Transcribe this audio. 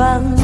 van